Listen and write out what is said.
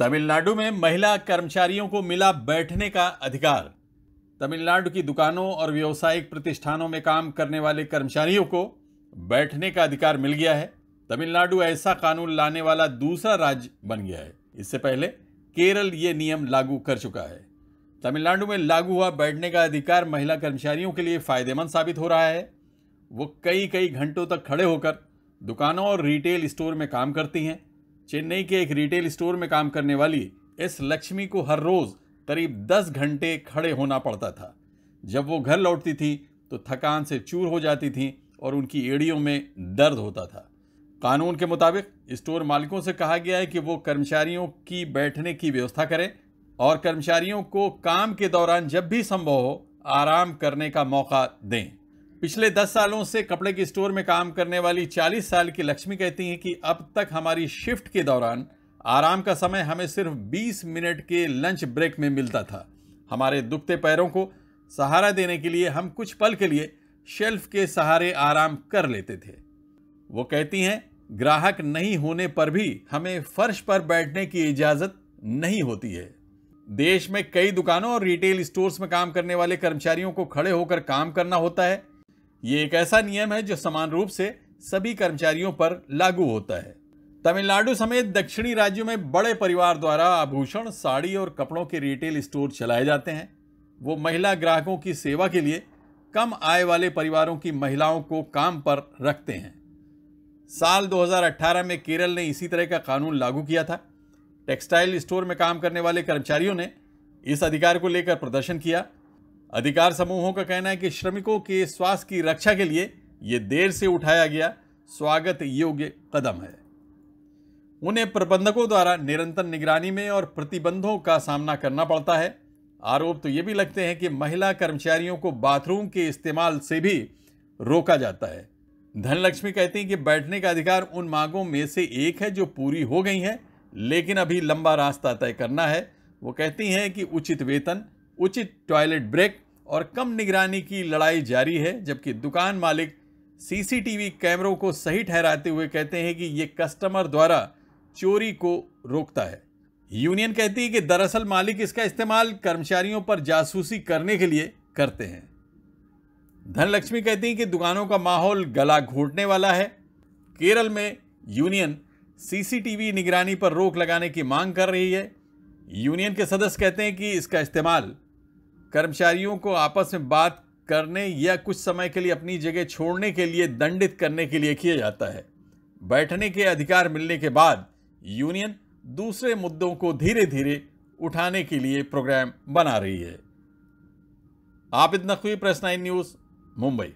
तमिलनाडु में महिला कर्मचारियों को मिला बैठने का अधिकार। तमिलनाडु की दुकानों और व्यावसायिक प्रतिष्ठानों में काम करने वाले कर्मचारियों को बैठने का अधिकार मिल गया है। तमिलनाडु ऐसा कानून लाने वाला दूसरा राज्य बन गया है। इससे पहले केरल ये नियम लागू कर चुका है। तमिलनाडु में लागू हुआ बैठने का अधिकार महिला कर्मचारियों के लिए फ़ायदेमंद साबित हो रहा है। वो कई कई घंटों तक खड़े होकर दुकानों और रिटेल स्टोर में काम करती हैं। चेन्नई के एक रिटेल स्टोर में काम करने वाली एस लक्ष्मी को हर रोज करीब 10 घंटे खड़े होना पड़ता था। जब वो घर लौटती थी तो थकान से चूर हो जाती थी और उनकी एड़ियों में दर्द होता था। कानून के मुताबिक स्टोर मालिकों से कहा गया है कि वो कर्मचारियों की बैठने की व्यवस्था करें और कर्मचारियों को काम के दौरान जब भी संभव हो, आराम करने का मौका दें। पिछले दस सालों से कपड़े के स्टोर में काम करने वाली चालीस साल की लक्ष्मी कहती हैं कि अब तक हमारी शिफ्ट के दौरान आराम का समय हमें सिर्फ़ 20 मिनट के लंच ब्रेक में मिलता था। हमारे दुखते पैरों को सहारा देने के लिए हम कुछ पल के लिए शेल्फ के सहारे आराम कर लेते थे। वो कहती हैं, ग्राहक नहीं होने पर भी हमें फर्श पर बैठने की इजाज़त नहीं होती है। देश में कई दुकानों और रिटेल स्टोर्स में काम करने वाले कर्मचारियों को खड़े होकर काम करना होता है। ये एक ऐसा नियम है जो समान रूप से सभी कर्मचारियों पर लागू होता है। तमिलनाडु समेत दक्षिणी राज्यों में बड़े परिवार द्वारा आभूषण, साड़ी और कपड़ों के रिटेल स्टोर चलाए जाते हैं। वो महिला ग्राहकों की सेवा के लिए कम आय वाले परिवारों की महिलाओं को काम पर रखते हैं। साल 2018 में केरल ने इसी तरह का कानून लागू किया था। टेक्सटाइल स्टोर में काम करने वाले कर्मचारियों ने इस अधिकार को लेकर प्रदर्शन किया। अधिकार समूहों का कहना है कि श्रमिकों के स्वास्थ्य की रक्षा के लिए यह देर से उठाया गया स्वागत योग्य कदम है। उन्हें प्रबंधकों द्वारा निरंतर निगरानी में और प्रतिबंधों का सामना करना पड़ता है। आरोप तो ये भी लगते हैं कि महिला कर्मचारियों को बाथरूम के इस्तेमाल से भी रोका जाता है। धनलक्ष्मी कहती हैं कि बैठने का अधिकार उन मांगों में से एक है जो पूरी हो गई है, लेकिन अभी लंबा रास्ता तय करना है। वो कहती हैं कि उचित वेतन उचित टॉयलेट ब्रेक और कम निगरानी की लड़ाई जारी है, जबकि दुकान मालिक सीसीटीवी कैमरों को सही ठहराते हुए कहते हैं कि ये कस्टमर द्वारा चोरी को रोकता है। यूनियन कहती है कि दरअसल मालिक इसका इस्तेमाल कर्मचारियों पर जासूसी करने के लिए करते हैं। धनलक्ष्मी कहती है कि दुकानों का माहौल गला घोटने वाला है। केरल में यूनियन सीसीटीवी निगरानी पर रोक लगाने की मांग कर रही है। यूनियन के सदस्य कहते हैं कि इसका इस्तेमाल कर्मचारियों को आपस में बात करने या कुछ समय के लिए अपनी जगह छोड़ने के लिए दंडित करने के लिए किया जाता है। बैठने के अधिकार मिलने के बाद यूनियन दूसरे मुद्दों को धीरे धीरे उठाने के लिए प्रोग्राम बना रही है। Abid Naqvi, press nine news, Mumbai.